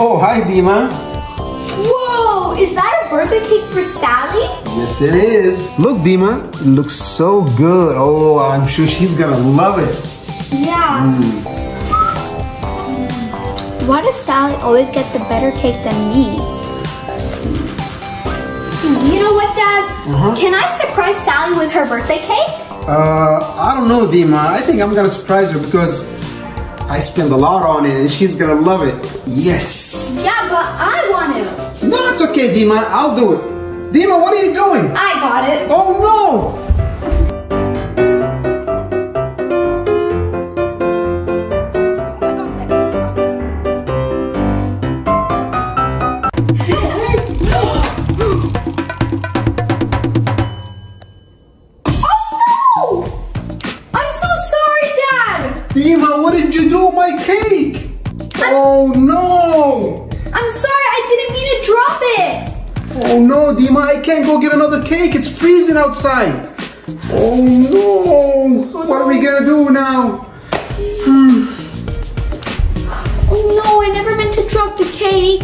Oh, hi, Deema. Whoa, is that a birthday cake for Sally? Yes, it is. Look, Deema, it looks so good. Oh, I'm sure she's gonna love it. Yeah. Why does Sally always get the better cake than me? You know what, Dad? Uh-huh. Can I surprise Sally with her birthday cake? Uh, I don't know, Deema. I think I'm gonna surprise her because I spend a lot on it and she's gonna love it. Yes. Yeah, but I want it. No, it's okay, Deema. I'll do it. Deema, what are you doing? I got it. Oh no! Cake. It's freezing outside. Oh no! What are we gonna do now? Hmm. Oh no! I never meant to drop the cake.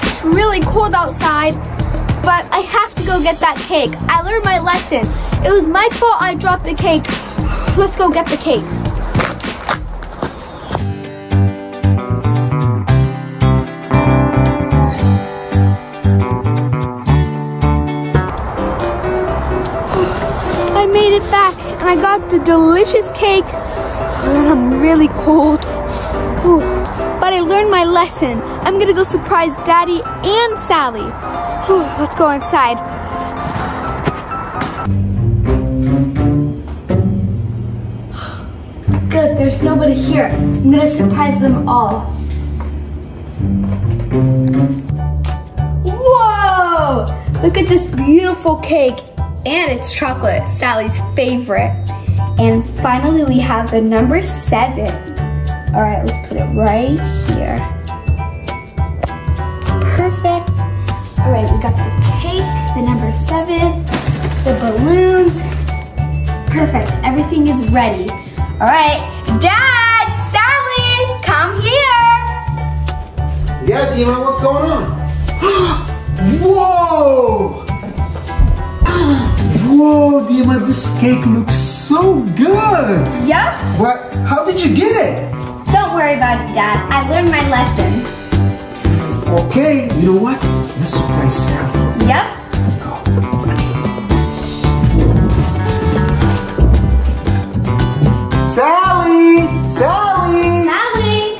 It's really cold outside, but I have to go get that cake. I learned my lesson. It was my fault I dropped the cake. Let's go get the cake. I made it back and I got the delicious cake. And I'm really cold. Ooh, But I learned my lesson. I'm gonna go surprise Daddy and Sally. Ooh, Let's go inside. There's nobody here. I'm gonna surprise them all. Whoa! Look at this beautiful cake. And it's chocolate, Sally's favorite. And finally, we have the number seven. All right, let's put it right here. Perfect. All right, we got the cake, the number seven, the balloons. Perfect, everything is ready. All right, Dad, Sally, come here. Yeah, Deema, what's going on? Whoa! Whoa, Deema, this cake looks so good. Yep, What? How did you get it? don't worry about it, Dad. I learned my lesson. Okay, you know what? Let's surprise Sally. Yep. Sally! Sally! Sally.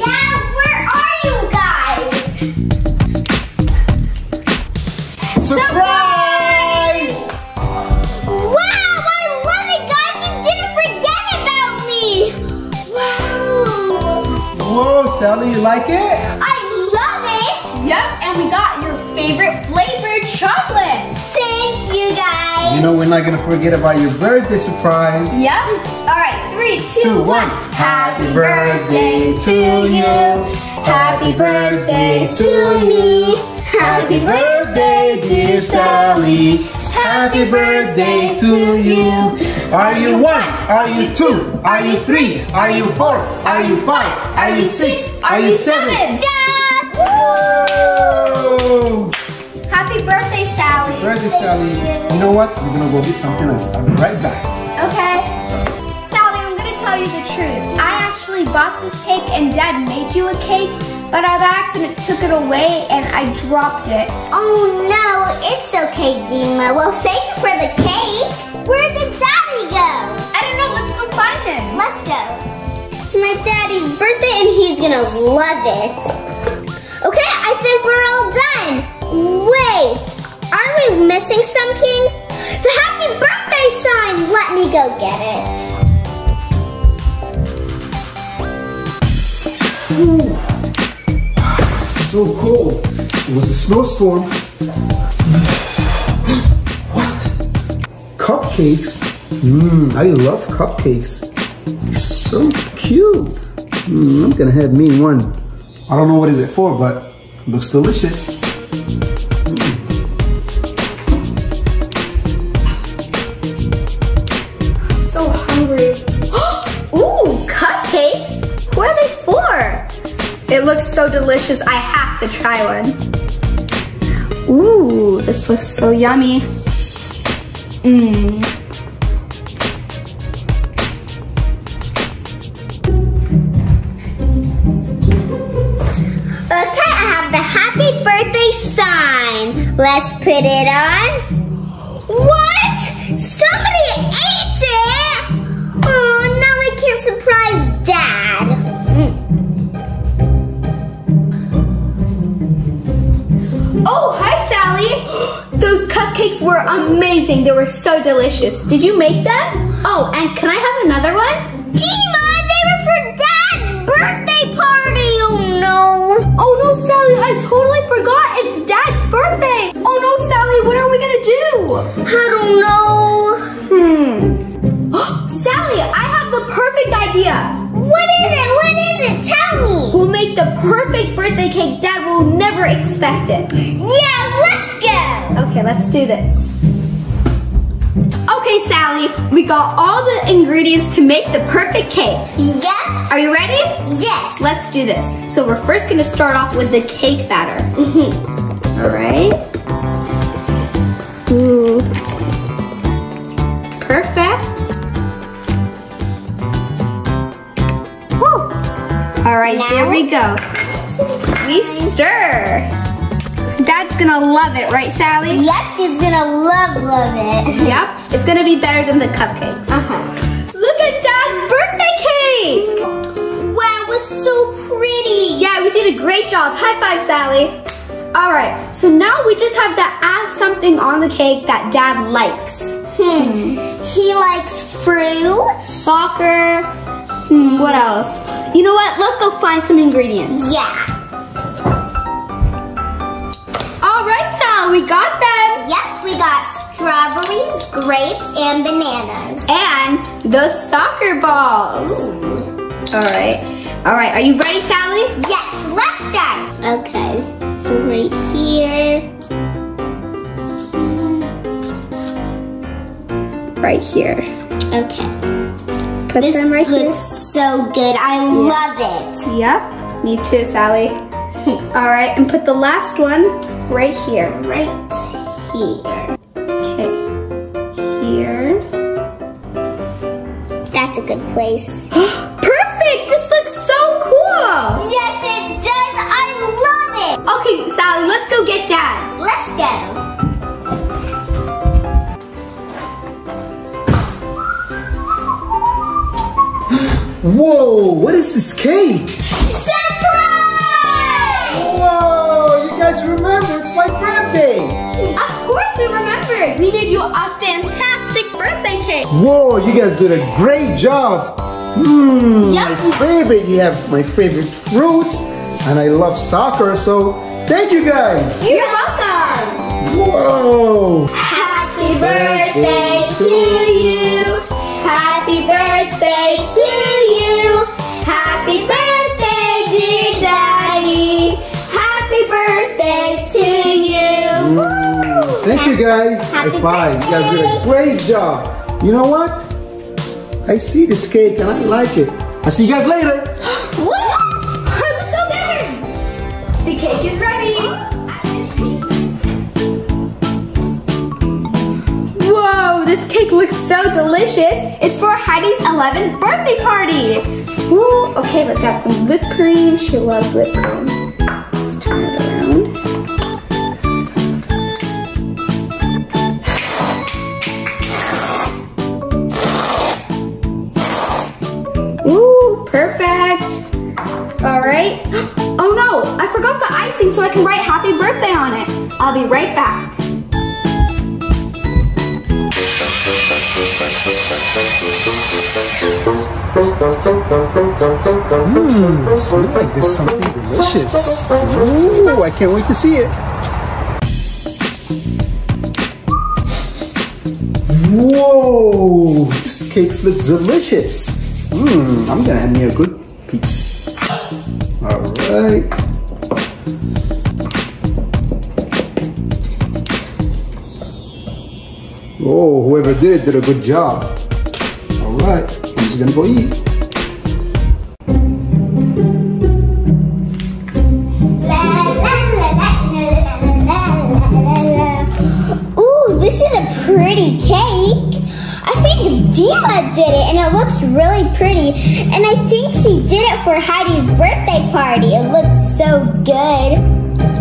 Yeah, where are you guys? Surprise! Wow, I love it, guys! You didn't forget about me! Wow! Whoa, Sally, you like it? I love it! Yep, and we got your favorite flavored chocolate. Thank you, guys! You know we're not gonna forget about your birthday surprise. Yep. Three, two, one. Happy birthday to you. Happy birthday to me. Happy birthday, dear Sally. Happy birthday to you. Are you one? Are you two? Are you three? Are you four? Are you five? Are you six? Are you seven? Dad! Happy birthday, Sally. Birthday, Sally. You know what? We're gonna go get something else. I'll be right back. You the truth. I actually bought this cake and Dad made you a cake, but I by accident took it away and I dropped it. Oh no, it's okay, Deema. Well, thank you for the cake. Where did Daddy go? I don't know. Let's go find him. Let's go. It's my daddy's birthday and he's gonna love it. Okay, I think we're all done. Wait, are we missing something? The happy birthday sign! Let me go get it. Ooh. So cold. It was a snowstorm. What? Cupcakes? Mmm, I love cupcakes. So cute. Mm, I'm gonna have me one. I don't know what is it for, but looks delicious. Delicious. I have to try one. Ooh, this looks so yummy. Mmm. Okay, I have the happy birthday sign. Let's put it on. What? Somebody ate Sally. Those cupcakes were amazing. They were so delicious. Did you make them? Oh, and can I have another one? Deema, they were for Dad's birthday party. Oh no. Oh no, Sally, I totally forgot. It's Dad's birthday. Oh no, Sally, what are we gonna do? I don't know. Hmm. Sally, I have the perfect idea. What is it? What is it? Tell me. We'll make the perfect birthday cake Dad never expect it. Yeah, let's go. Okay, let's do this. Okay, Sally, we got all the ingredients to make the perfect cake. Yeah. Are you ready? Yes. Let's do this. So we're first gonna start off with the cake batter. Mm-hmm. All right. Ooh. Perfect. Whew. All right, Now? here we go. We stir. Dad's gonna love it, right, Sally? Yep, she's gonna love, love it. Yep. It's gonna be better than the cupcakes. Uh-huh. Look at Dad's birthday cake! Wow, it's so pretty. Yeah, we did a great job. High five, Sally. All right, so now we just have to add something on the cake that Dad likes. Hmm. He likes fruit. Soccer. Hmm, what else? You know what? Let's go find some ingredients. Yeah. All right, Sal, we got them. Yep, we got strawberries, grapes, and bananas. And the soccer balls. All right. All right, are you ready, Sally? Yes, let's start. Okay, so right here. Right here. Okay. Put This them right looks so good. I love it. Yep. Me too, Sally. All right, and put the last one right here. Right here. Okay. Here. That's a good place. Perfect! This looks so cool! Yes, it does. I love it. Okay, Sally, let's go get Dad. Let's go. Whoa, what is this cake? Whoa, you guys did a great job. Mmm, Yep. my favorite. You have my favorite fruits, and I love soccer, so thank you guys. You're welcome. Whoa. Happy birthday to you. Happy birthday to you. Happy birthday, dear Daddy. Happy birthday to you. Hmm, thank you guys. Happy High five. You guys did a great job. You know what? I see this cake and I like it. I'll see you guys later. What? Let's go get. The cake is ready. Whoa, this cake looks so delicious. It's for Heidi's 11th birthday party. Ooh, okay, let's add some whipped cream. She loves whipped cream. I'll be right back. Mmm, smells like there's something delicious. Ooh, I can't wait to see it. Whoa, this cake looks delicious. Mmm, I'm gonna have me a good piece. All right. Oh, whoever did it did a good job. All right, he's gonna go eat. Ooh, this is a pretty cake. I think Deema did it and it looks really pretty. And I think she did it for Heidi's birthday party. It looks so good.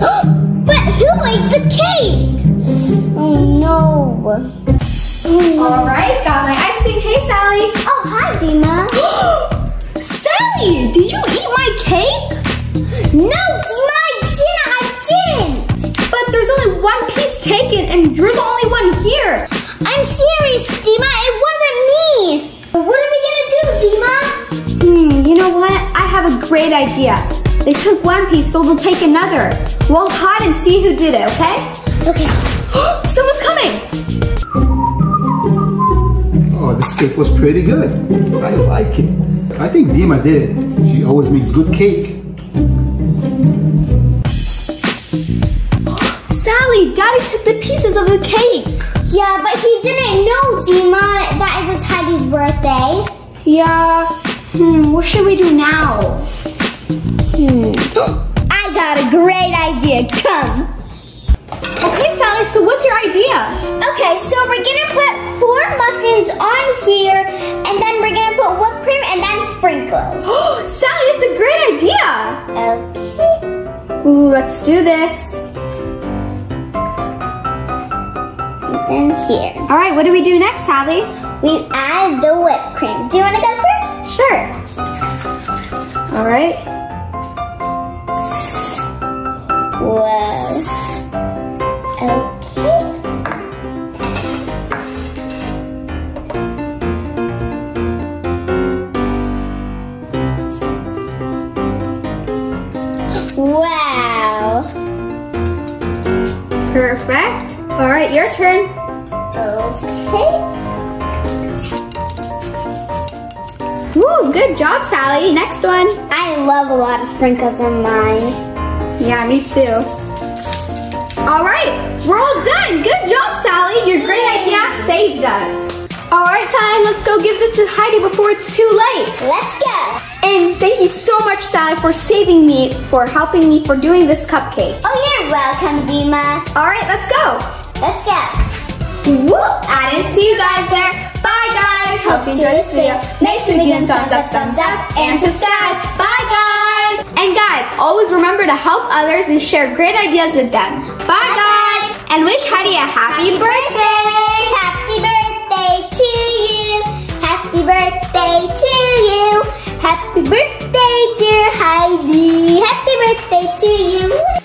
but who ate the cake? Oh no. All right, got my icing. Hey, Sally. Oh, hi, Deema. Sally, did you eat my cake? No, Deema, I didn't. I didn't. But there's only one piece taken and you're the only one here. I'm serious, Deema. It wasn't me. What are we gonna do, Deema? Hmm, you know what? I have a great idea. They took one piece, so they'll take another. We'll hide and see who did it, okay? Okay. Someone's coming. Oh, this cake was pretty good. I like it. I think Deema did it. She always makes good cake. Sally, Daddy took the pieces of the cake. Yeah, but he didn't know, Deema, that it was Heidi's birthday. Yeah. Hmm, what should we do now? Hmm. I got a great idea. Come. Okay, Sally, so what's your idea? Okay, so we're gonna put four muffins on here, and then we're gonna put whipped cream and then sprinkles. Sally, it's a great idea. Okay. Ooh, let's do this. And then here. All right, what do we do next, Sally? We add the whipped cream. Do you wanna go first? Sure. All right. Whoa. Next one. I love a lot of sprinkles on mine. Yeah, me too. All right, we're all done. Good job, Sally. Your great idea saved us. All right, Sally, let's go give this to Heidi before it's too late. Let's go. And thank you so much, Sally, for saving me, for helping me, for doing this cupcake. Oh, you're welcome, Deema. All right, let's go. Let's go. Whoop! I didn't see you guys there. Bye, guys. Hope you enjoyed this video. Make sure to give them thumbs up, thumbs up, and subscribe. Bye, guys. And guys, always remember to help others and share great ideas with them. Bye, guys. And wish Heidi a happy birthday. Happy birthday to you. Happy birthday to you. Happy birthday, dear Heidi. Happy birthday to you.